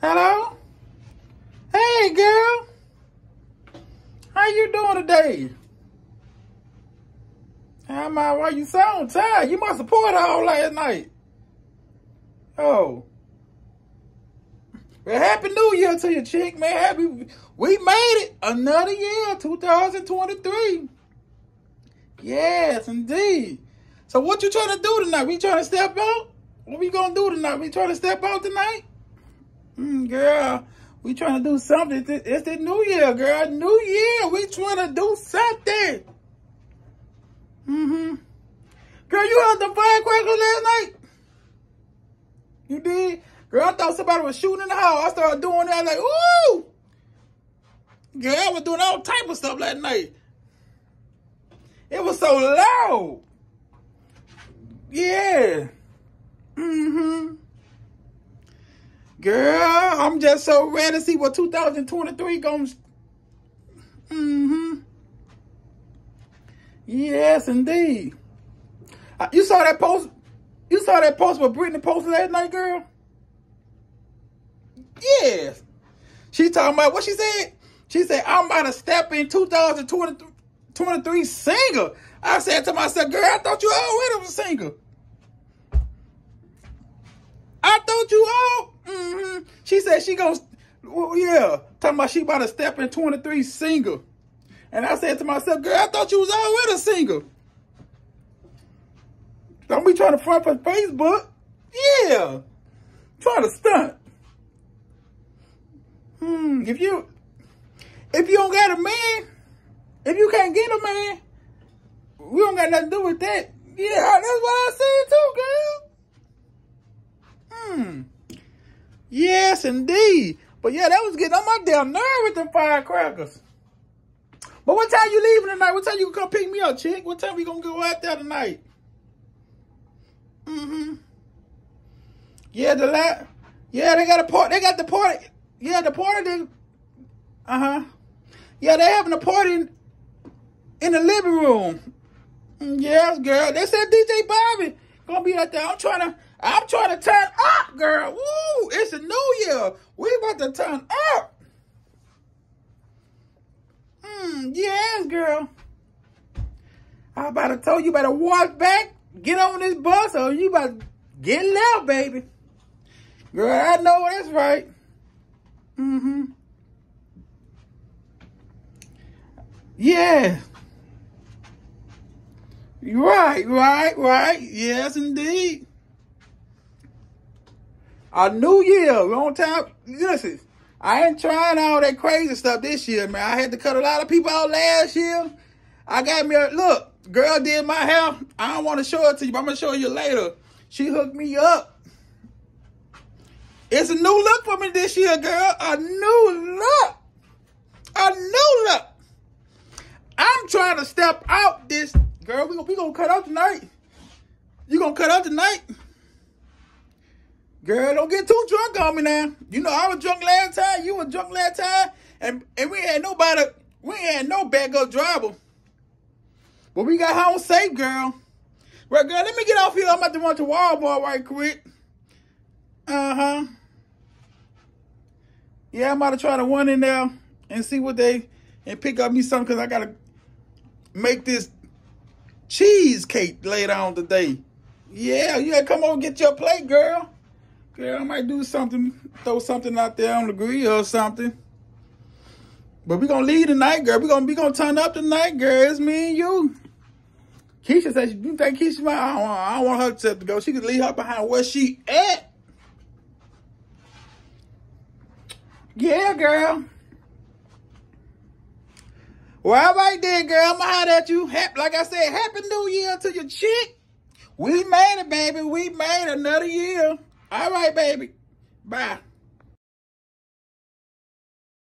Hello? Hey, girl. How you doing today? How am I? Why you sound tired? You must have poured all last night. Oh. Well, happy New Year to you, chick, man. Happy, we made it another year, 2023. Yes, indeed. So what you trying to do tonight? We trying to step out? What we gonna do tonight? We trying to step out tonight? Mm, girl, we trying to do something. It's the new year, girl. New year. We trying to do something. Mm-hmm. Girl, you heard the firecrackers last night? You did? Girl, I thought somebody was shooting in the house. I started doing that I was like, ooh! Girl, I was doing all type of stuff last night. It was so loud. Yeah. Mm-hmm. Girl, I'm just so ready to see what 2023 goes. Mm-hmm. Yes, indeed. Uh, you saw that post? You saw that post with Brittany posted last night, girl? Yes. She talking about what she said? She said, I'm about to step in 2023 single. I said to myself, girl, I thought you already was single. I thought you all. Mm-hmm. She said she goes, well, yeah, talking about she about to step in 23 single. And I said to myself, girl, I thought you was already a single. Don't be trying to front for Facebook. Yeah. Trying to stunt. Hmm, if you, if you don't got a man, if you can't get a man, we don't got nothing to do with that. Yeah, that's what I said too, girl. Hmm. Yes, indeed. But yeah, that was getting on my damn nerve with them firecrackers. But what time you leaving tonight? What time you gonna come pick me up, chick? What time we gonna go out there tonight? Mm-hmm. Yeah, the la Yeah, they got a party. They got the party. Yeah, the party. Uh-huh. Yeah, they having a party in, in the living room. Mm, yes, girl. They said DJ Bobby gonna be out there. I'm trying to, I'm trying to turn up, girl. Woo! It's a new year. We about to turn up. Hmm. Yes, girl. I about to tell you, better walk back, get on this bus, or you about to get left, baby. Girl, I know that's right. Mm-hmm. Yeah. Right, right, right. Yes, indeed. A new year, on time. Listen, I ain't trying all that crazy stuff this year, man. I had to cut a lot of people out last year. I got me a look. Girl did my hair. I don't want to show it to you, but I'm gonna show you later. She hooked me up. It's a new look for me this year, girl. A new look. A new look. I'm trying to step out this Girl, we gonna, we gonna cut out tonight. You gonna cut out tonight? Girl, don't get too drunk on me now. You know, I was drunk last time. You were drunk last time. And, and we had nobody, we had no backup driver. But we got home safe, girl. Well, girl, let me get off here. I'm about to run to Walmart right quick. Uh-huh. Yeah, I'm about to try to run in there and see what they, and pick up me something because I got to make this cheesecake later on today. Yeah, yeah, come on, get your plate, girl. Girl, I might do something, throw something out there on the grill or something. But we gonna leave tonight, girl. We gonna be gonna turn up tonight, girl. It's me and you. Keisha said, "You think Keisha might? I don't, want, I don't want her to go. She could leave her behind where she at." Yeah, girl. Well, all right then, girl. I'm hide at you. Like I said, Happy New Year to your chick. We made it, baby. We made another year. All right, baby. Bye.